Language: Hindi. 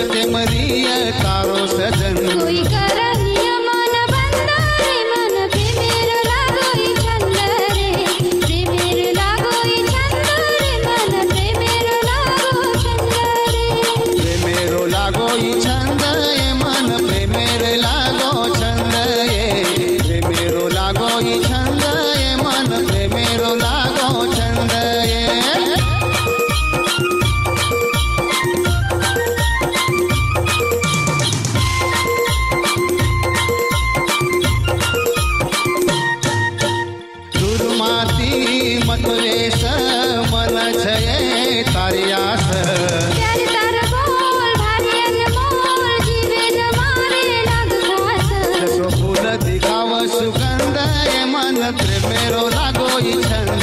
ಜೊತೆ ಮರಿಯ છે તારી આશ સુગંધ એ મન ત્રે મેરો લાગો ઈ છંદ